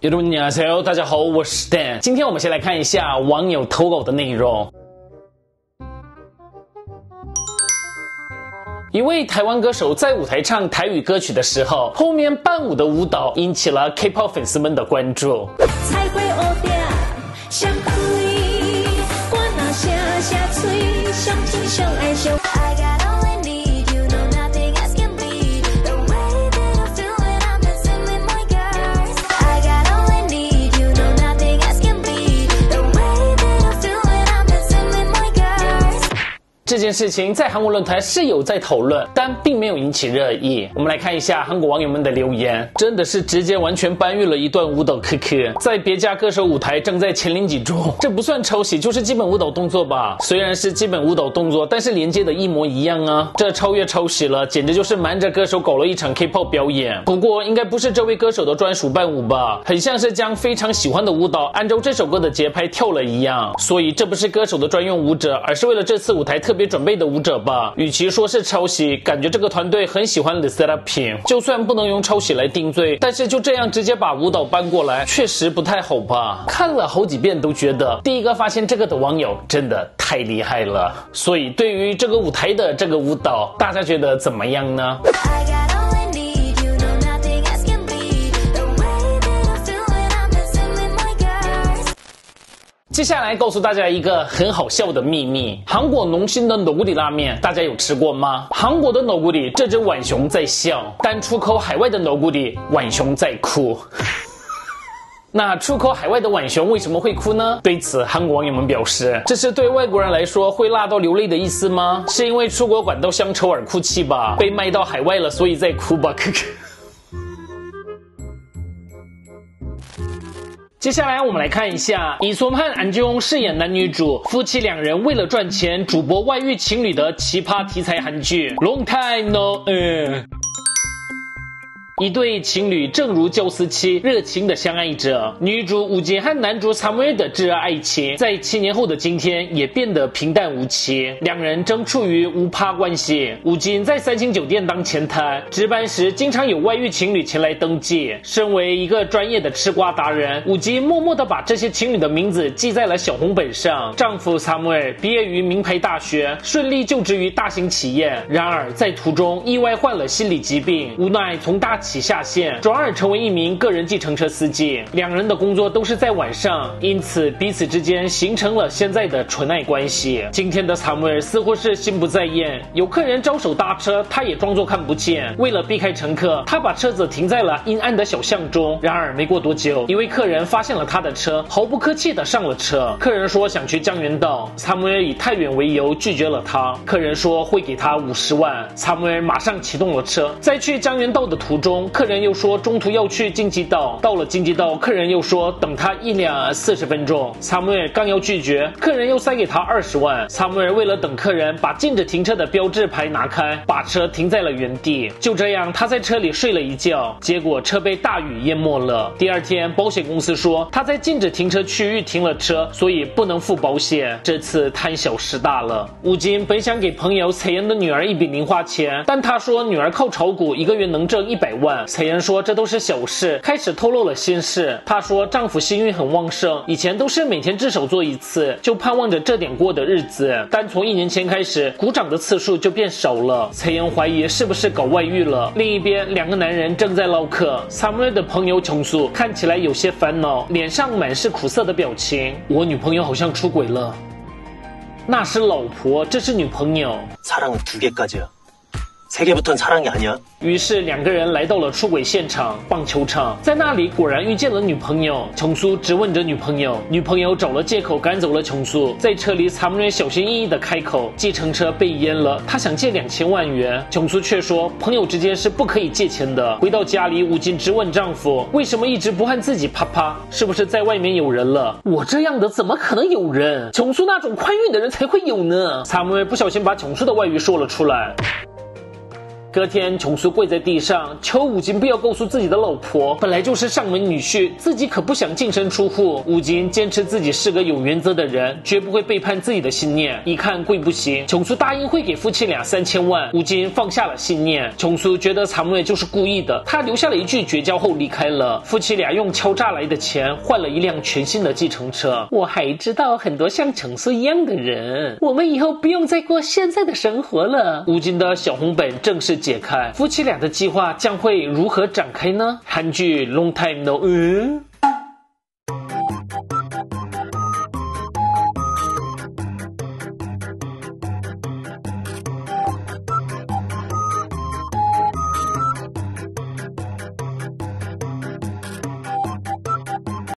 여러분안녕 하， 大家好，我是 Dan。今天我们先来看一下网友投稿的内容。一位台湾歌手在舞台唱台语歌曲的时候，后面伴舞的舞蹈引起了 K-pop 粉丝们的关注。爱这件事情在韩国论坛是有在讨论，但并没有引起热议。我们来看一下韩国网友们的留言，真的是直接完全搬运了一段舞蹈。科科在别家歌手舞台正在前临几中，这不算抄袭，就是基本舞蹈动作吧。虽然是基本舞蹈动作，但是连接的一模一样啊，这超越抄袭了，简直就是瞒着歌手搞了一场 K-pop 表演。不过应该不是这位歌手的专属伴舞吧，很像是将非常喜欢的舞蹈按照这首歌的节拍跳了一样。所以这不是歌手的专用舞者，而是为了这次舞台特。别准备的舞者吧，与其说是抄袭，感觉这个团队很喜欢 The Set Up Team。就算不能用抄袭来定罪，但是就这样直接把舞蹈搬过来，确实不太好吧？看了好几遍都觉得，第一个发现这个的网友真的太厉害了。所以对于这个舞台的这个舞蹈，大家觉得怎么样呢？接下来告诉大家一个很好笑的秘密：韩国农心的脑骨里拉面，大家有吃过吗？韩国的脑骨里，这只浣熊在笑；但出口海外的脑骨里，浣熊在哭。那出口海外的浣熊为什么会哭呢？对此，韩国网友们表示，这是对外国人来说会辣到流泪的意思吗？是因为出国感到乡愁而哭泣吧？被卖到海外了，所以在哭吧？可可。接下来我们来看一下李松汉、安吉翁饰演男女主夫妻两人为了赚钱主播外遇情侣的奇葩题材韩剧《Long Time No》。一对情侣正如胶丝妻，热情的相爱着。女主吴京和男主萨姆尔的挚爱情，在七年后的今天也变得平淡无奇。两人正处于无趴关系。武金在三星酒店当前台值班时，经常有外遇情侣前来登记。身为一个专业的吃瓜达人，武金默默的把这些情侣的名字记在了小红本上。丈夫萨姆尔毕业于名牌大学，顺利就职于大型企业。然而在途中意外患了心理疾病，无奈从大。起下线，转而成为一名个人计程车司机。两人的工作都是在晚上，因此彼此之间形成了现在的纯爱关系。今天的萨姆尔似乎是心不在焉，有客人招手搭车，他也装作看不见。为了避开乘客，他把车子停在了阴暗的小巷中。然而没过多久，一位客人发现了他的车，毫不客气的上了车。客人说想去江原道，萨姆尔以太远为由拒绝了他。客人说会给他五十万，萨姆尔马上启动了车，在去江原道的途中。客人又说中途要去京畿道，到了京畿道，客人又说等他一两四十分钟。萨姆尔刚要拒绝，客人又塞给他二十万。萨姆尔为了等客人，把禁止停车的标志牌拿开，把车停在了原地。就这样，他在车里睡了一觉，结果车被大雨淹没了。第二天，保险公司说他在禁止停车区域停了车，所以不能付保险。这次贪小失大了。吴京本想给朋友彩妍的女儿一笔零花钱，但他说女儿靠炒股，一个月能挣一百万。彩妍说这都是小事，开始透露了心事。她说丈夫性欲很旺盛，以前都是每天至少做一次，就盼望着这点过的日子。但从一年前开始，鼓掌的次数就变少了。彩妍怀疑是不是搞外遇了。另一边，两个男人正在唠嗑。萨姆尔的朋友琼素看起来有些烦恼，脸上满是苦涩的表情。我女朋友好像出轨了。那是老婆，这是女朋友。사랑은두개까지야 세계부터는 사랑이 아니야. 于是两个人来到了出轨现场棒球场，在那里果然遇见了女朋友琼苏，质问着女朋友，女朋友找了借口赶走了琼苏。在车里，萨姆尔小心翼翼的开口：“计程车被淹了，他想借两千万元。”琼苏却说：“朋友之间是不可以借钱的。”回到家里，吴京质问丈夫：“为什么一直不和自己啪啪？是不是在外面有人了？”我这样的怎么可能有人？琼苏那种宽裕的人才会有呢。萨姆尔不小心把琼苏的外遇说了出来。 隔天，琼叔跪在地上求吴京不要告诉自己的老婆，本来就是上门女婿，自己可不想净身出户。吴京坚持自己是个有原则的人，绝不会背叛自己的信念。一看跪不行，琼叔答应会给夫妻俩三千万。吴京放下了信念，琼叔觉得常瑞就是故意的，他留下了一句绝交后离开了。夫妻俩用敲诈来的钱换了一辆全新的计程车。我还知道很多像琼苏一样的人，我们以后不用再过现在的生活了。吴京的小红本正式。解开夫妻俩的计划将会如何展开呢？韩剧《Long Time No》。嗯